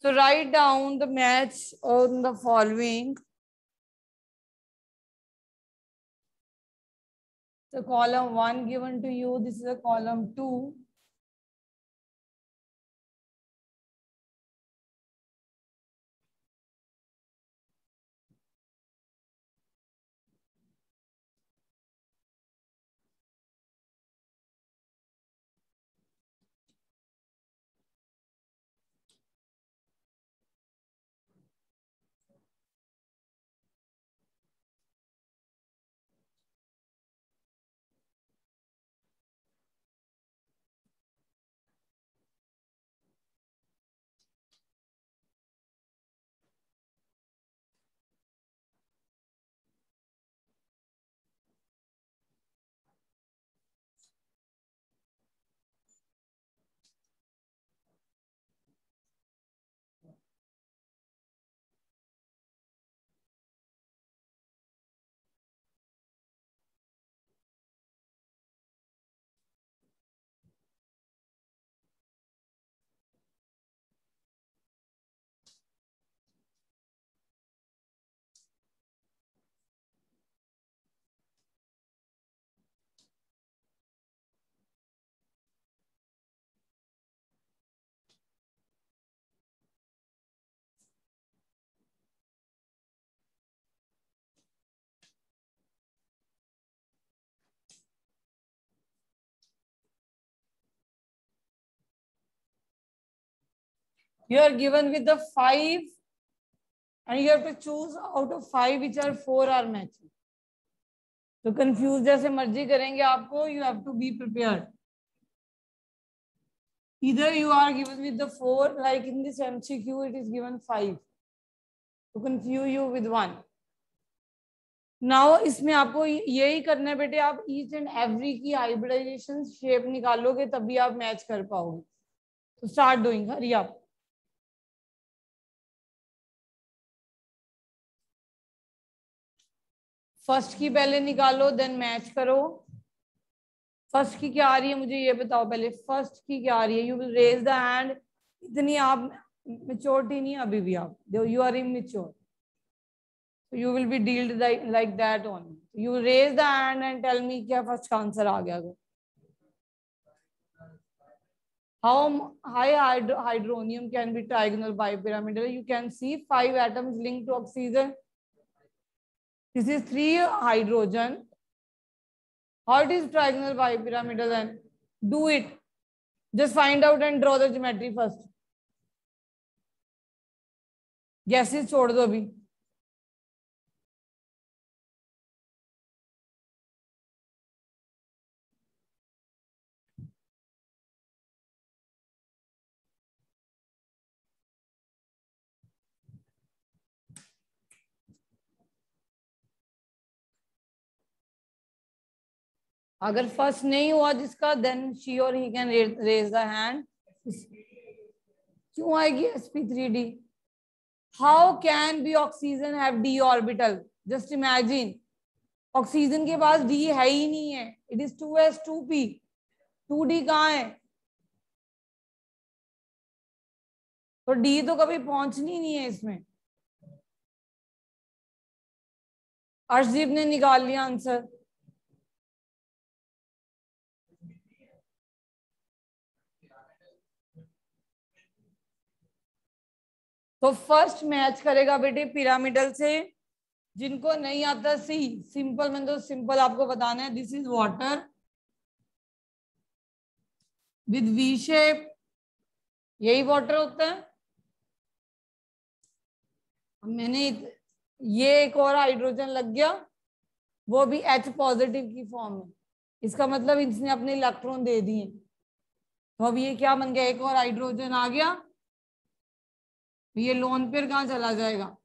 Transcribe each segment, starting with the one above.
So write down the match on the following. So column one given to you, this is a column two. You are given with the five and you have to choose out of five which are four are matching. तो confuse जैसे मर्ज़ी करेंगे आपको you have to be prepared either you are given with the four like in this mcq it is given five to confuse you with one now इसमें आपको यही करना है बेटे आप ईच एंड एवरी की हाइब्रिडाइजेशन शेप निकालोगे तभी आप मैच कर पाओगे तो स्टार्ट डूइंग हरी आप फ़र्स्ट की पहले निकालो देन मैच करो। फ़र्स्ट की क्या आ रही है मुझे ये बताओ पहले। फ़र्स्ट की क्या आ रही है? You will raise the hand इतनी आप मेच्योरिटी नहीं अभी भी आप। You are immature you will be dealt like that on you raise the hand and tell me क्या फ़र्स्ट का आंसर आ गया अगर। How high hydro, hydronium can be trigonal bipyramidal. You can see five atoms linked to oxygen. This is three hydrogen. How it is trigonal bipyramidal then? Do it. Just find out and draw the geometry first. Guesses छोड़ दो अभी अगर first नहीं हुआ जिसका then she और he can raise the hand क्यों आएगी sp3d how can be oxygen have D orbital just imagine oxygen के पास डी है ही नहीं है. It is two S two P two D कहाँ है? तो डी तो कभी पहुंचनी नहीं है इसमें. अर्शदीप ने निकाल लिया आंसर तो फ़र्स्ट मैच करेगा बेटे पिरामिडल से, जिनको नहीं आता सी। सिंपल मैंने तो सिंपल आपको बताना है this is water with V shape यही वाटर होता है। मैंने ये एक और हाइड्रोजन लग गया, वो भी एच पॉजिटिव की फॉर्म में इसका मतलब इसने अपने इलेक्ट्रॉन दे दिए। तो अब ये क्या बन गया? एक और हाइड्रोजन आ गया। ये लोन पेयर कहाँ चला जाएगा?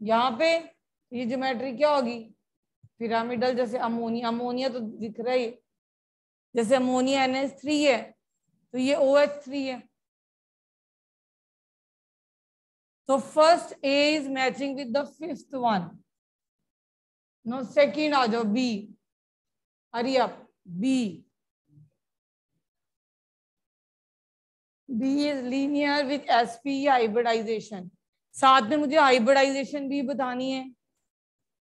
यहाँ पे ये ज्योमेट्री क्या होगी? पिरामिडल जैसे अमोनिया अमोनिया तो दिख रहा है जैसे अमोनिया एन थ्री है तो ये ओ एच थ्री है। तो first A is matching with the fifth one no second आ जाओ B hurry up B B is linear with S P hybridization साथ में मुझे हाइब्रिडाइजेशन भी बतानी है।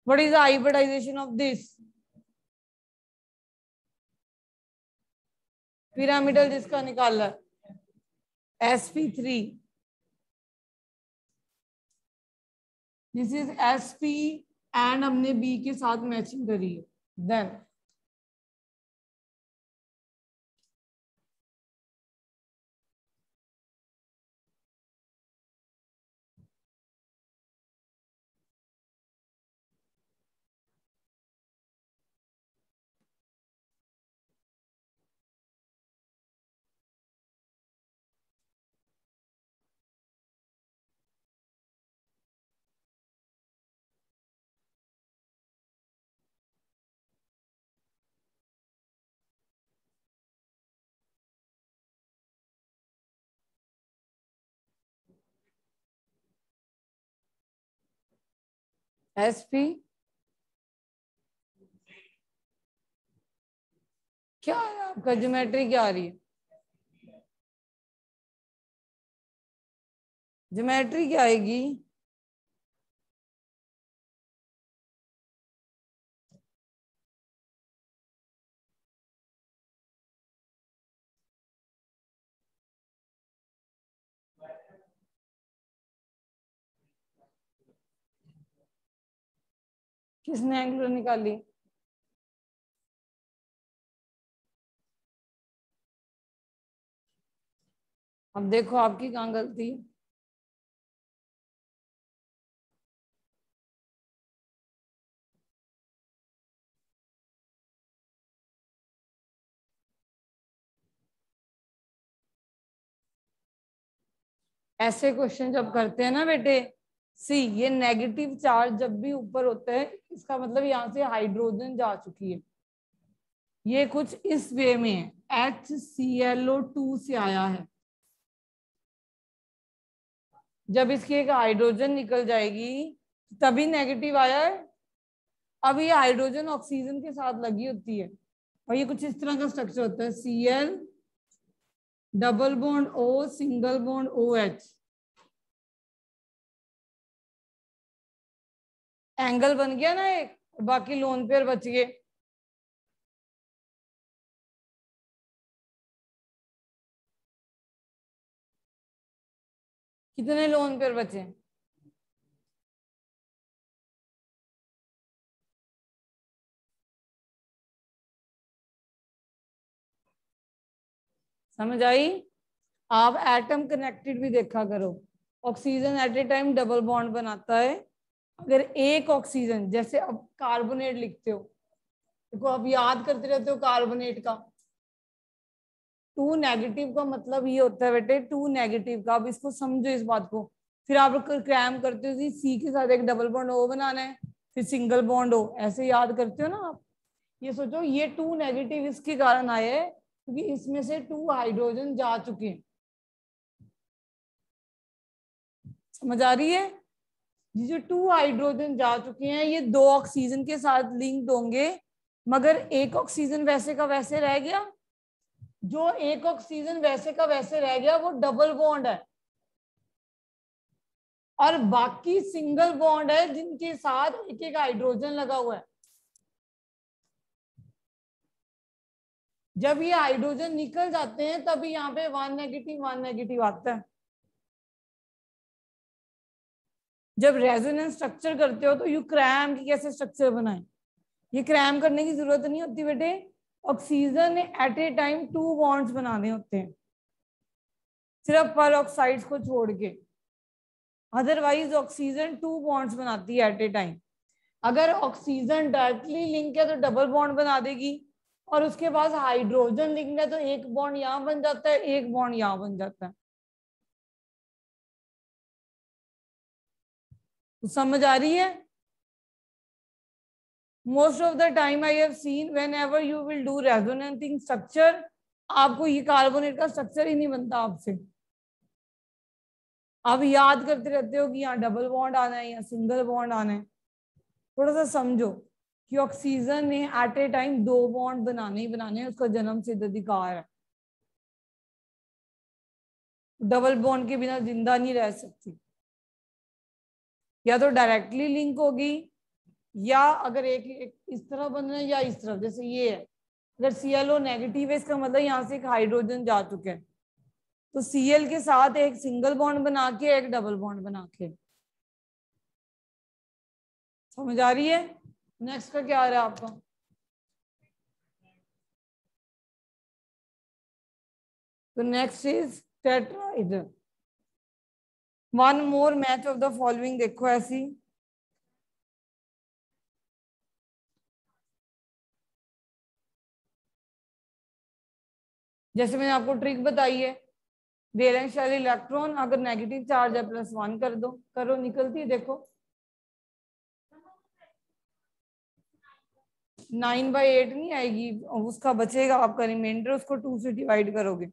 What is hybridization of this pyramidal जिसका निकाला S P three this is S P and हमने बी के साथ मैचिंग करी है। देन एस पी क्या है आपका? ज्योमेट्री क्या आ रही है? ज्योमेट्री क्या आएगी? किसने एंगुलर निकाली। अब देखो आपकी कहाँ गलती। ऐसे क्वेश्चन जब करते हैं ना बेटे सी ये नेगेटिव चार्ज जब भी ऊपर होता है, इसका मतलब यहाँ से हाइड्रोजन जा चुकी है। ये कुछ इस वे में है। H C L O two से आया है। जब इसकी एक हाइड्रोजन निकल जाएगी, तभी नेगेटिव आया है। अब ये हाइड्रोजन ऑक्सीजन के साथ लगी होती है। और ये कुछ इस तरह का स्ट्रक्चर होता है। C L double bond O single bond O H angle बन गया ना एक बाकी लोन पेयर बच गए। कितने लोन पेयर बचे? समझ आई? आप एटम कनेक्टेड भी देखा करो। Oxygen at a time double bond बनाता है। अगर एक ऑक्सीजन जैसे अब कार्बोनेट लिखते हो, देखो अब याद करते रहते हो कार्बोनेट का। टू नेगेटिव का मतलब ये होता है बेटे, टू नेगेटिव का। अब इसको समझो इस बात को। फिर आप क्रैम करते हो सी के साथ एक डबल बॉन्ड ओ बनाना है, फिर सिंगल बॉन्ड हो ऐसे याद करते हो ना आप। ये सोचो, ये टू नेगेटिव इसके कारण आए है, क्योंकि इसमें से टू हाइड्रोजन जा चुके हैं। समझ आ रही है? ये जो टू हाइड्रोजन जा चुके हैं, ये दो ऑक्सीजन के साथ लिंक्ड होंगे, मगर एक ऑक्सीजन वैसे का वैसे रह गया। जो एक ऑक्सीजन वैसे का वैसे रह गया, वो डबल बॉन्ड है। और बाकी सिंगल बॉन्ड है, जिनके साथ एक एक हाइड्रोजन लगा हुआ है। जब ये हाइड्रोजन निकल जाते हैं तभी यहाँ पे वन नेगेटिव वन नेगेटिव आता है। जब रेजोनेंस स्ट्रक्चर करते हो तो यू क्रैम की कैसे स्ट्रक्चर बनाए? ये क्रैम करने की ज़रूरत नहीं होती बेटे। Oxygen at a time two bonds बनाने होते हैं। सिर्फ़ पर ऑक्साइड्स को छोड़ के। अदरवाइज़ ऑक्सीजन टू बॉन्ड्स बनाती है एट ए टाइम अगर ऑक्सीजन डायरेक्टली लिंक है तो डबल बॉन्ड बना देगी। और उसके बाद हाइड्रोजन लिंक है तो एक बॉन्ड यहाँ बन जाता है, एक बॉन्ड यहाँ बन जाता है। समझ आ रही है? Most of the time I have seen whenever you will do resonating structure आपको ये कार्बोनेट का स्ट्रक्चर ही नहीं बनता आपसे। आप याद करते रहते हो कि यहाँ डबल बॉन्ड आना है या सिंगल बॉन्ड आना है। थोड़ा सा समझो कि ऑक्सीजन ने एट ए टाइम दो बॉन्ड बनाने ही बनाने उसका जन्म सिद्ध अधिकार है। डबल बॉन्ड के बिना ज़िंदा नहीं रह सकती। या तो डायरेक्टली लिंक होगी या अगर एक, एक इस तरह बन रहा है या इस तरफ़ जैसे ये है। अगर सी एल ओ नेगेटिव है इसका मतलब यहाँ से एक हाइड्रोजन जा चुके है। तो सी एल के साथ एक सिंगल बॉन्ड बना के एक डबल बॉन्ड बना के। समझ आ रही है? नेक्स्ट का क्या आ रहा है आपका? तो next is tetrahedral one more match of the following देखो ऐसी। जैसे मैंने आपको ट्रिक बताई है वेलेंस शेल इलेक्ट्रॉन अगर नेगेटिव चार्ज है प्लस वन कर दो, करो, निकलती है, देखो। नाइन बाई एट नहीं आएगी, उसका बचेगा आपका रिमाइंडर उसको टू से डिवाइड करोगे।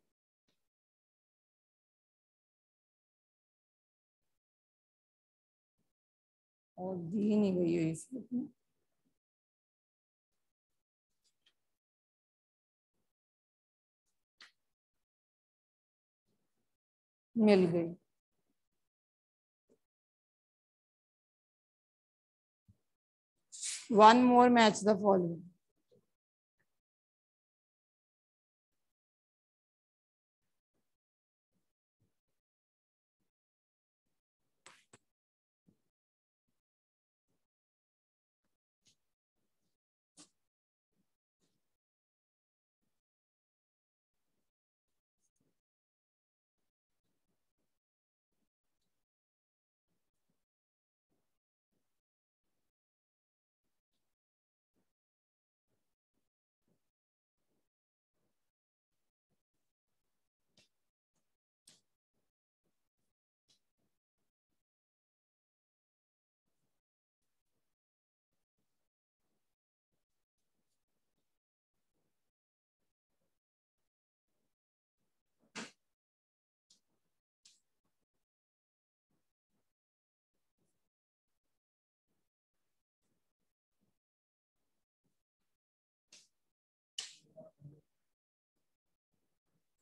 और दी ही नहीं गई हुई इसमें मिल गई। One more match the following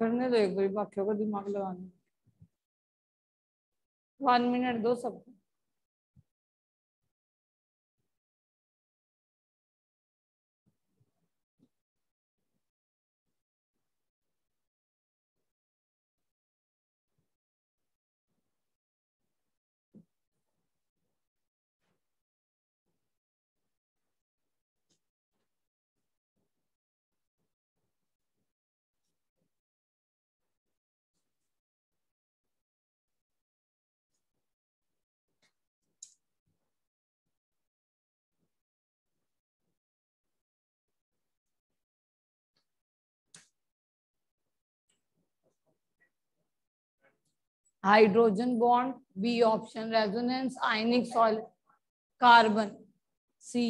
करने दो एक बार बाकियों का दिमाग लगाने वन मिनट दो सबको hydrogen bond B option resonance ionic solid carbon C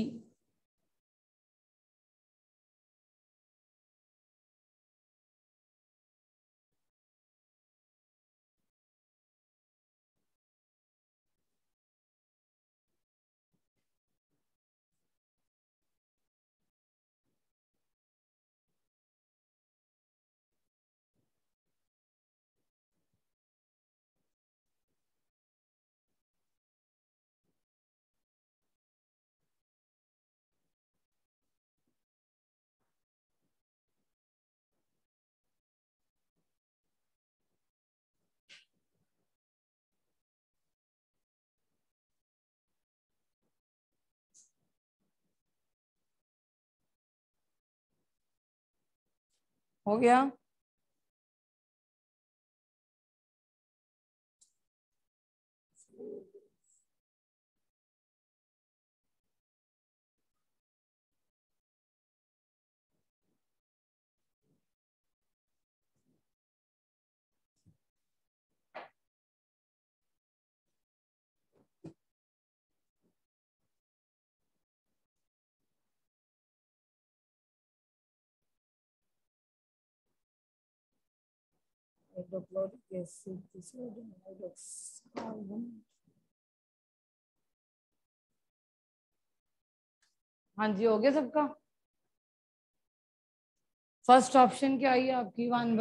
हो गया। Hydrochloric acid, sodium hydroxide. हाँ जी हो गया सबका? फ़र्स्ट ऑप्शन क्या आई है आपकी? वन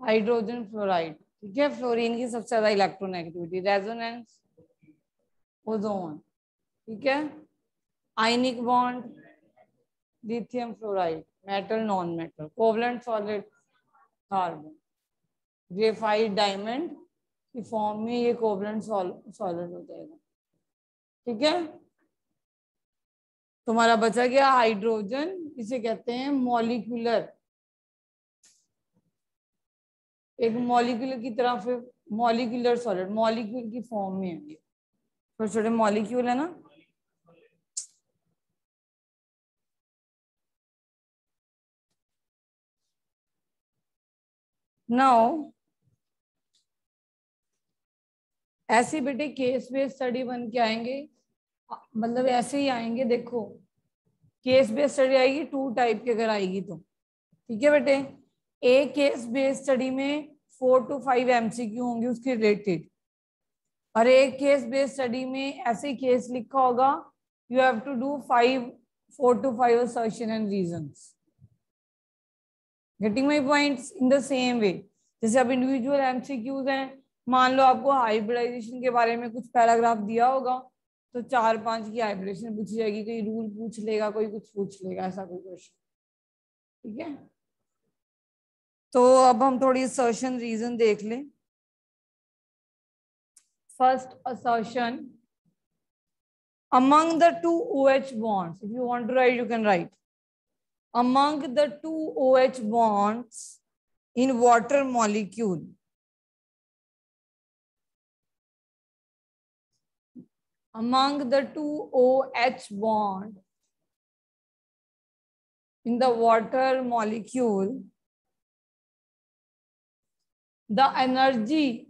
हाइड्रोजन फ्लोराइड ठीक है फ्लोरीन की सबसे ज़्यादा इलेक्ट्रोनेगेटिविटी रेजोनेंस ओजोन ठीक है? Ionic bond lithium fluoride metal non metal covalent solid carbon graphite diamond की फॉर्म में ये कोवलेंट सॉलिड हो जाएगा। ठीक है? तुम्हारा बचा गया हाइड्रोजन इसे कहते हैं मॉलिक्यूलर एक मॉलिक्यूलर की तरह फिर मॉलिक्यूलर सॉलिड मॉलिक्यूल की फॉर्म में है ये। छोटे छोटे मॉलिक्यूल है ना? नाउ ऐसे बेटे केस बेस्ड स्टडी बन के आएँगे। मतलब ऐसे ही आएँगे, देखो केस बेस्ड स्टडी आएगी टू टाइप की अगर आएगी तो। ठीक है बेटे? एक केस बेस्ड स्टडी में फोर टू फाइव एमसीक्यू होंगे उसके रिलेटेड और एक केस बेस्ड स्टडी में ऐसे केस लिखा होगा you have to do five four to five assertion and reasons getting my point in the same way जैसे अब इंडिविजुअल एमसीक्यूज हैं, मान लो आपको हाइब्रिडाइजेशन के बारे में कुछ पैराग्राफ दिया होगा तो चार पाँच की हाइब्रिडेशन पूछी जाएगी, कोई रूल पूछ लेगा, कोई कुछ पूछ लेगा, ऐसा कोई क्वेश्चन ठीक है? तो अब हम थोड़ी असर्शन रीजन देख लें. First assertion among the two OH bonds, if you want to write, you can write. Among the two OH bonds in water molecule. Among the two OH bond in the water molecule the energy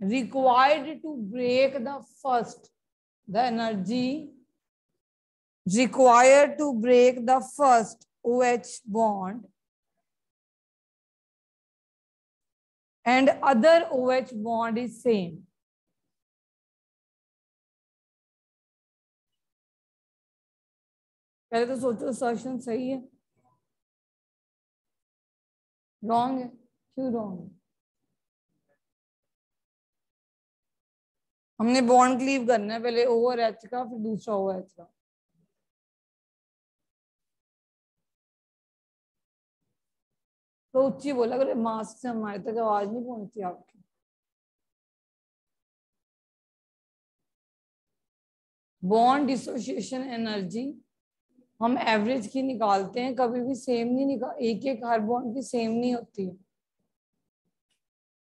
required to break the first the energy required to break the first OH bond and other OH bond is same. पहले तो सोचो assertion सही है? Wrong है? क्यों wrong हमने bond cleave करना है, पहले ओवर एच का, फिर दूसरा ओवर एच का। तो उच्ची बोला अगर मास्क से हमारे तक आवाज़ नहीं पहुँचती आपकी। बॉन्ड डिसोसिएशन एनर्जी हम एवरेज की निकालते हैं, कभी भी सेम नहीं निकाल एक एक हर बॉन्ड की सेम नहीं होती। है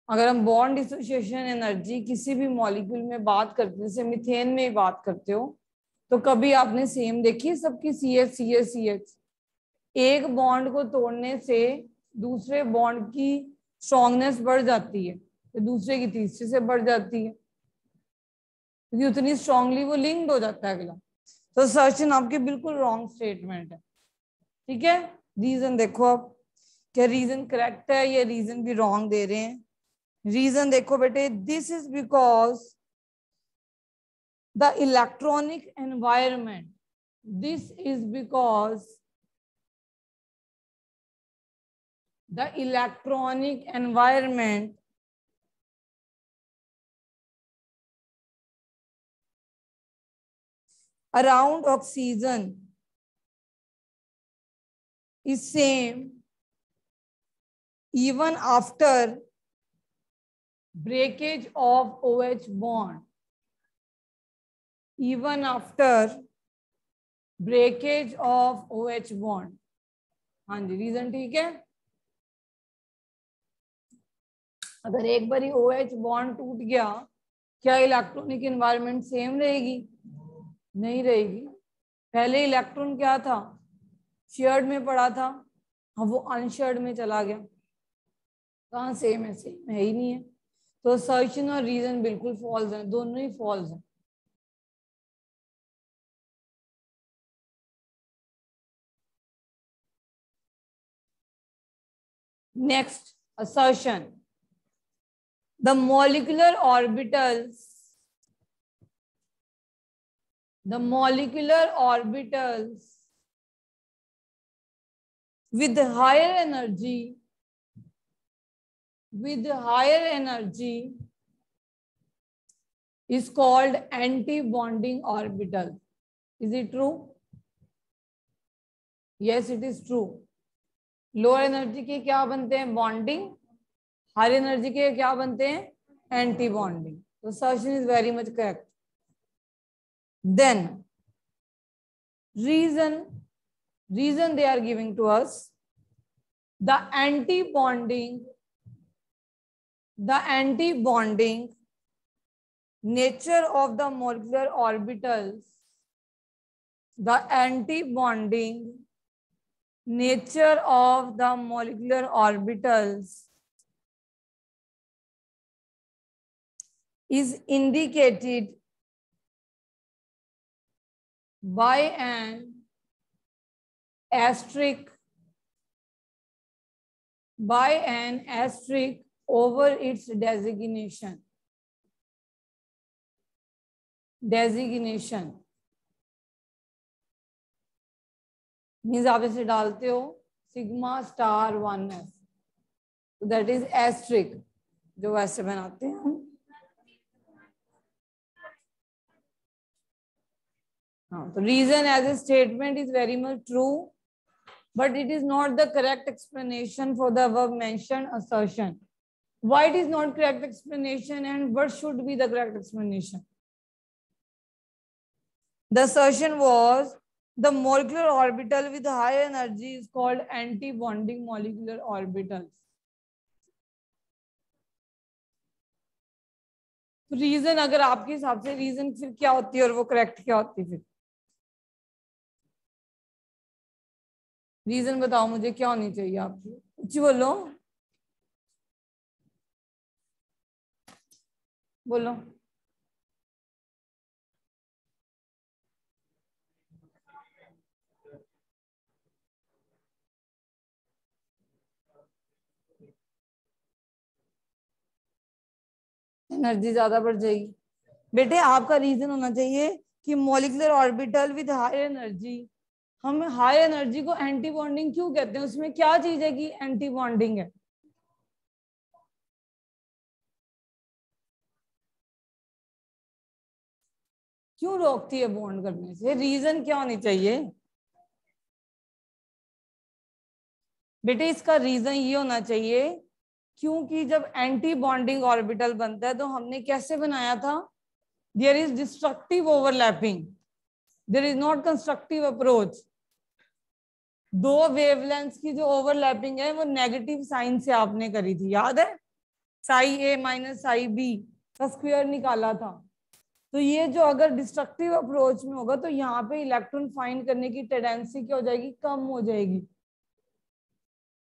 अगर हम बॉन्ड डिसोसिएशन एनर्जी किसी भी मॉलिक्यूल में बात करते हैं, जैसे मिथेन में ही बात करते हो तो कभी आपने सेम देखी है सबकी C H C H C H एक बॉन्ड को तोड़ने से दूसरे बॉन्ड की स्ट्रॉन्गनेस बढ़ जाती है तो दूसरे की तीसरे से बढ़ जाती है। क्योंकि उतनी स्ट्रांगली वो लिंक्ड हो जाता है अगला। तो सर्चन आपके बिल्कुल रॉन्ग स्टेटमेंट है। ठीक है? रीजन देखो आप। क्या रीजन करेक्ट है या रीजन भी रॉन्ग दे रहे हैं? रीजन देखो बेटे this is because the electronic environment this is because the electronic environment around oxygen is same even after breakage of OH bond. Even after breakage of OH bond. हाँ जी reason ठीक है अगर एक बार OH बॉन्ड टूट गया, क्या electronic environment same रहेगी? नहीं रहेगी। पहले इलेक्ट्रॉन क्या था? शेयर्ड में पड़ा था। अब वो अनशेयर्ड में चला गया। कहाँ सेम है? सेम है ही नहीं है। तो सर्चन और रीजन बिल्कुल फॉल्स है। दोनों ही फॉल्स हैं। Next assertion. The molecular orbitals the molecular orbitals with higher energy with higher energy is called anti-bonding orbital. Is it true? Yes, it is true. Lower energy के क्या बनते हैं बॉन्डिंग हाई एनर्जी के क्या बनते हैं? Anti bonding assertion is very much correct then reason reason they are giving to us the anti bonding the anti bonding nature of the molecular orbitals the anti bonding nature of the molecular orbitals is indicated by an asterisk by an asterisk over its designation designation means आप इसे डालते हो sigma star one S that is asterisk जो वैसे बनाते हैं हम reason as a statement is very much true but it is not the correct explanation for the above mention assertion why it is not correct explanation and what should be the correct explanation the assertion was the molecular orbital with high energy is called anti bonding molecular orbital reason अगर आपके हिसाब से reason फिर क्या होती है और वो करेक्ट क्या होती है फिर? रीजन बताओ मुझे, क्या होनी चाहिए आपकी? कुछ बोलो। बोलो। एनर्जी ज़्यादा बढ़ जाएगी। बेटे, आपका रीजन होना चाहिए कि molecular orbital with high energy. हम हाई एनर्जी को एंटी बॉन्डिंग क्यों कहते हैं? उसमें क्या चीज़ है कि एंटी बॉन्डिंग है? क्यों रोकती है बॉन्ड करने से? रीजन क्या होनी चाहिए? बेटे, इसका रीजन ये होना चाहिए, क्योंकि जब एंटी बॉन्डिंग ऑर्बिटल बनता है तो हमने कैसे बनाया था? There is destructive overlapping there is not constructive approach दो वेवलेंथ की जो ओवरलैपिंग है, वो नेगेटिव साइन से आपने करी थी, याद है? Psi A minus psi B का स्क्वायर निकाला था। तो ये जो अगर डिस्ट्रक्टिव अप्रोच में होगा तो यहाँ पे इलेक्ट्रॉन फाइंड करने की टेंडेंसी क्या हो जाएगी? कम हो जाएगी।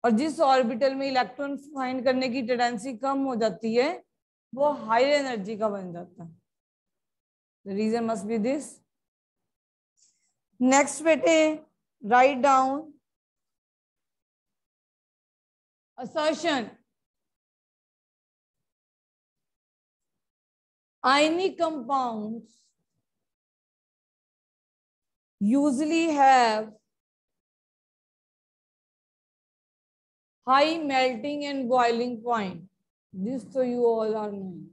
और जिस ऑर्बिटल में इलेक्ट्रॉन फाइंड करने की टेंडेंसी कम हो जाती है, वो हाई एनर्जी का बन जाता है। Reason must be this next बेटे write down assertion ionic compounds usually have high melting and boiling point. This so you all are knowing.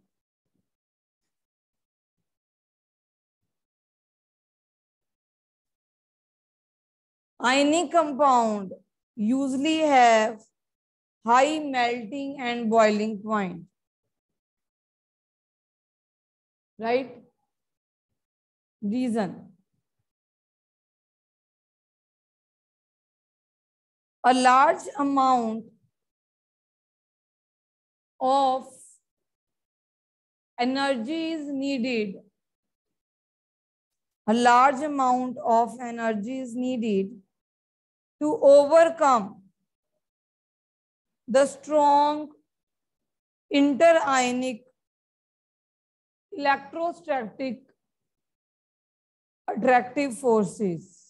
Ionic compound usually have high melting and boiling point. Right? Reason. a large amount of energy is needed. A large amount of energy is needed to overcome the strong interionic electrostatic attractive forces.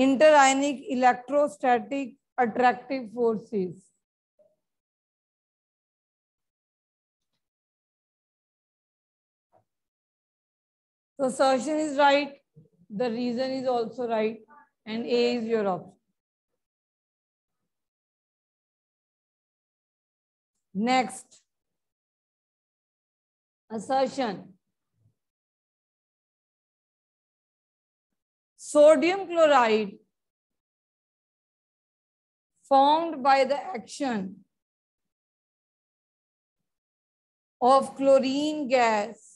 interionic electrostatic attractive forces. So assertion is right. The reason is also right. and A is your option. Next, assertion. Sodium chloride formed by the action of chlorine gas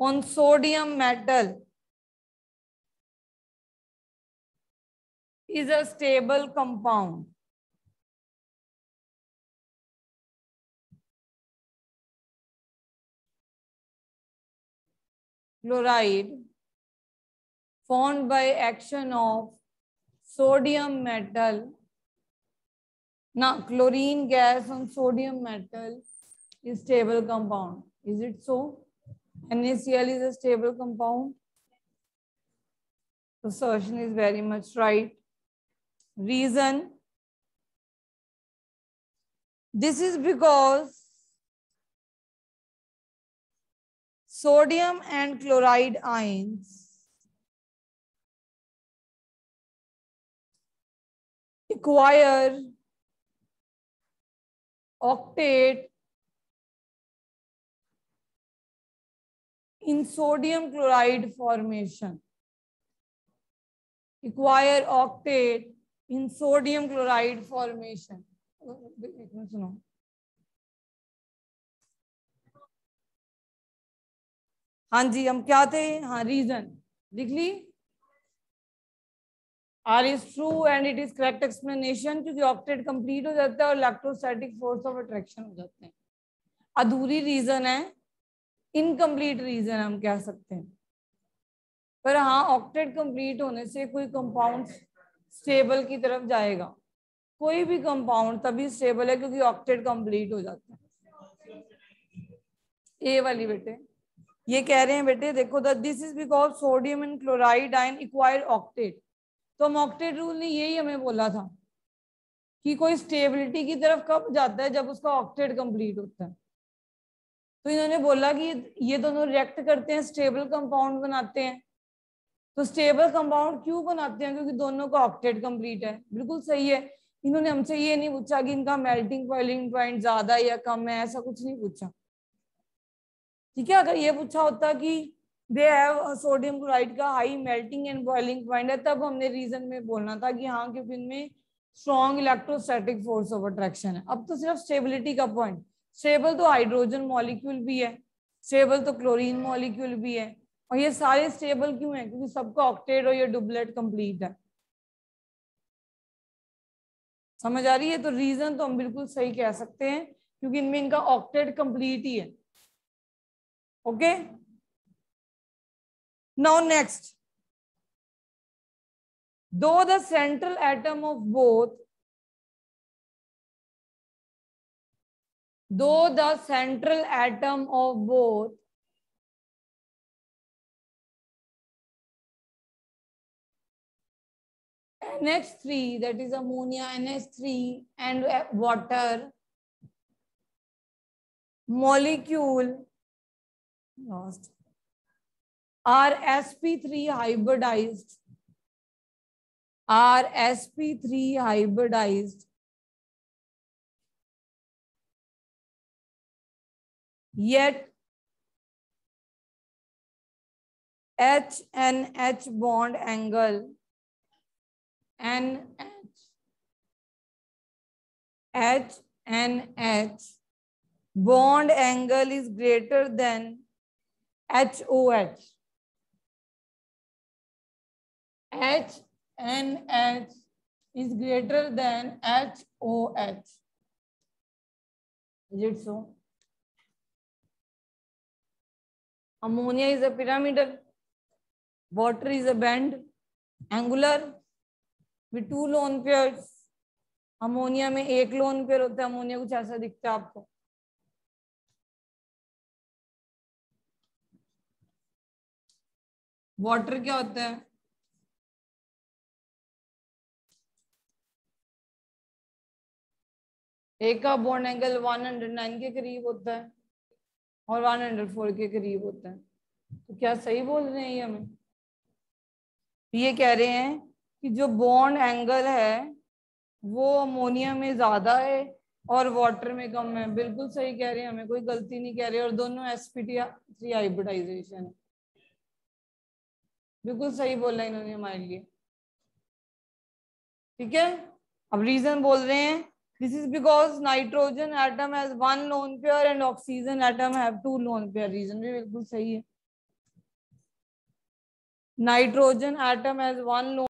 on sodium metal is a stable compound. Chloride formed by action of sodium metal. Now, chlorine gas on sodium metal is stable compound. Is it so? NaCl is a stable compound. Assertion is very much right. Reason. This is because sodium and chloride ions acquire octet in sodium chloride formation. Acquire octet in sodium chloride formation. हाँ जी, हम क्या थे? हाँ reason लिख ली? R is true and it is correct explanation क्योंकि octet complete हो जाता है और इलेक्ट्रोस्टैटिक फोर्स ऑफ़ अट्रैक्शन हो जाते हैं। अधूरी रीजन है। इनकम्प्लीट रीजन हम कह सकते हैं। पर हाँ ऑक्टेट कंप्लीट होने से कोई कंपाउंड स्टेबल की तरफ़ जाएगा। कोई भी कंपाउंड तभी स्टेबल है क्योंकि ऑक्टेट कंप्लीट हो जाता है। ए वाली बेटे, ये कह रहे हैं बेटे, देखो this is because sodium and chloride ion acquire octet तो हम ऑक्टेट रूल ने यही हमें बोला था कि कोई स्टेबिलिटी की तरफ़ कब जाता है जब उसका ऑक्टेट कंप्लीट होता है। तो इन्होंने बोला कि ये दोनों रिएक्ट करते हैं स्टेबल कंपाउंड बनाते हैं। तो स्टेबल कंपाउंड क्यों बनाते हैं? क्योंकि दोनों का ऑक्टेट कंप्लीट है। बिल्कुल सही है। इन्होंने हमसे ये नहीं पूछा कि इनका मेल्टिंग बॉइलिंग पॉइंट ज़्यादा या कम है, ऐसा कुछ नहीं पूछा। ठीक है, अगर ये पूछा होता कि दे हैव सोडियम क्लोराइड का high melting and boiling point है, तब हमने रीजन में बोलना था कि हाँ क्योंकि इनमें strong electrostatic force of attraction है। अब तो सिर्फ़ स्टेबिलिटी का पॉइंट स्टेबल तो हाइड्रोजन मॉलिक्यूल भी है स्टेबल तो क्लोरीन मॉलिक्यूल भी है, और ये सारे स्टेबल क्यों है? क्योंकि सबका ऑक्टेट और ये डुबलेट कंप्लीट है। समझ आ रही है? तो रीजन तो हम बिल्कुल सही कह सकते हैं, क्योंकि इनमें इनका ऑक्टेट कंप्लीट ही है। ओके नाउ नेक्स्ट दो the central atom of both though the central atom of both NH3 that is ammonia NH3 and water molecule lost are sp3 hybridized. Are sp3 hybridized yet H and H bond angle and H H and H bond angle is greater than HOH. H and H is greater than HOH. Is it so? Ammonia is a pyramidal. Water is a band. Angular. With two lone pairs. Ammonia में एक lone pair होता है. Ammonia कुछ ऐसा दिखता है आपको. Water क्या होता है? एक का बॉन्ड एंगल 109 के करीब होता है. और वन हंड्रेड फोर के करीब होता है। तो क्या सही बोल रहे हैं ये हमें? ये कह रहे हैं कि जो बॉन्ड एंगल है, वो अमोनिया में ज़्यादा है और वाटर में कम है। बिल्कुल सही कह रहे हैं हमें, कोई गलती नहीं कह रहे और दोनों एसपीटी हाइब्रिडाइजेशन है। बिल्कुल सही बोला इन्होंने हमारे लिए। ठीक है? अब रीजन बोल रहे हैं this is because nitrogen atom has one lone pair and oxygen atom have two lone pair reason भी बिल्कुल सही है। Nitrogen atom has one lone